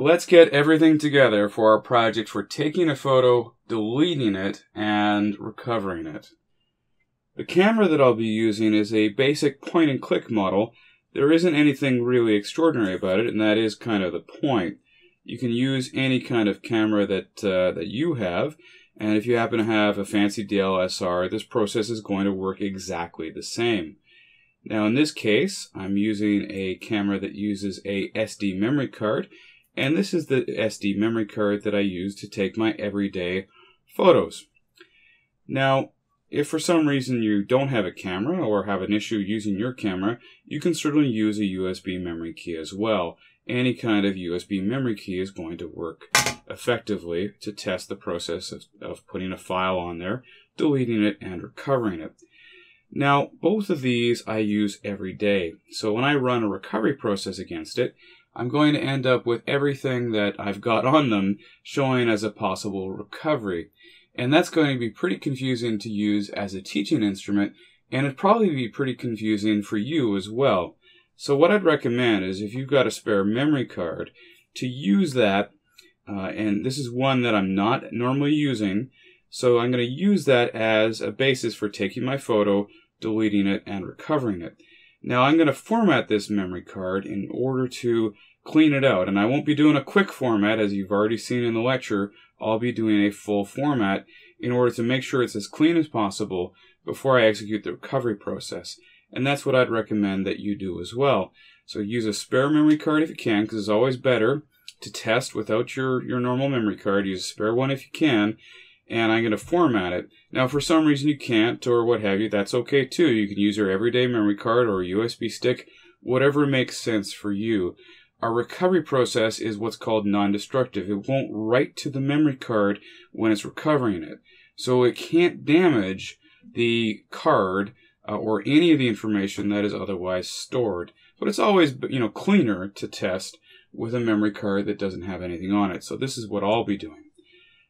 let's get everything together for our project for taking a photo, deleting it, and recovering it. The camera that I'll be using is a basic point and click model. There isn't anything really extraordinary about it, and that is kind of the point. You can use any kind of camera that, uh, that you have, and if you happen to have a fancy DLSR, this process is going to work exactly the same. Now in this case, I'm using a camera that uses a SD memory card, and this is the SD memory card that I use to take my everyday photos. Now, if for some reason you don't have a camera or have an issue using your camera, you can certainly use a USB memory key as well. Any kind of USB memory key is going to work effectively to test the process of, of putting a file on there, deleting it, and recovering it. Now, both of these I use every day. So when I run a recovery process against it, I'm going to end up with everything that I've got on them showing as a possible recovery. And that's going to be pretty confusing to use as a teaching instrument, and it'd probably be pretty confusing for you as well. So what I'd recommend is if you've got a spare memory card, to use that, uh, and this is one that I'm not normally using, so I'm going to use that as a basis for taking my photo, deleting it, and recovering it. Now I'm going to format this memory card in order to clean it out. And I won't be doing a quick format as you've already seen in the lecture. I'll be doing a full format in order to make sure it's as clean as possible before I execute the recovery process. And that's what I'd recommend that you do as well. So use a spare memory card if you can, because it's always better to test without your, your normal memory card. Use a spare one if you can and I'm going to format it. Now, for some reason you can't or what have you, that's okay too. You can use your everyday memory card or a USB stick, whatever makes sense for you. Our recovery process is what's called non-destructive. It won't write to the memory card when it's recovering it. So it can't damage the card uh, or any of the information that is otherwise stored. But it's always, you know, cleaner to test with a memory card that doesn't have anything on it. So this is what I'll be doing.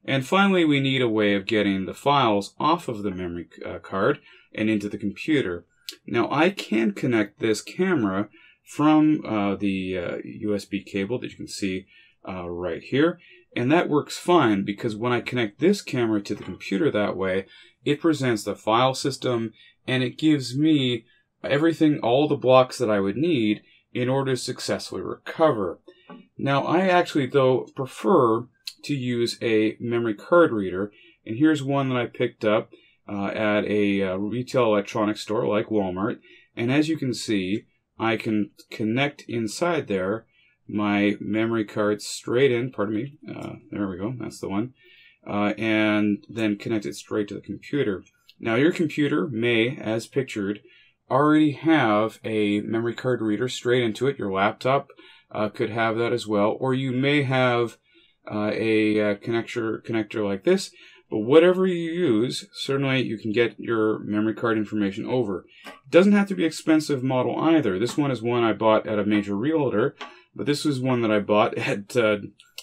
And finally, we need a way of getting the files off of the memory uh, card and into the computer. Now, I can connect this camera from uh, the uh, USB cable that you can see uh, right here. And that works fine because when I connect this camera to the computer that way, it presents the file system and it gives me everything, all the blocks that I would need in order to successfully recover. Now, I actually, though, prefer to use a memory card reader. And here's one that I picked up uh, at a uh, retail electronics store like Walmart. And as you can see, I can connect inside there my memory card straight in. Pardon me. Uh, there we go. That's the one. Uh, and then connect it straight to the computer. Now, your computer may, as pictured, already have a memory card reader straight into it. Your laptop uh, could have that as well, or you may have uh, a uh, connector connector like this. But whatever you use, certainly you can get your memory card information over. It doesn't have to be expensive model either. This one is one I bought at a major realtor, but this was one that I bought at uh,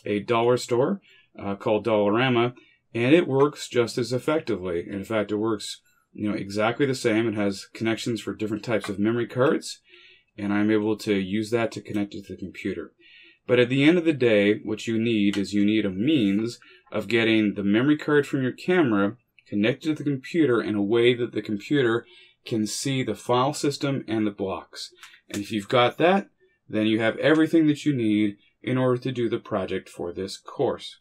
a dollar store uh, called Dollarama, and it works just as effectively. In fact, it works you know exactly the same. It has connections for different types of memory cards, and I'm able to use that to connect it to the computer. But at the end of the day, what you need is you need a means of getting the memory card from your camera connected to the computer in a way that the computer can see the file system and the blocks. And if you've got that, then you have everything that you need in order to do the project for this course.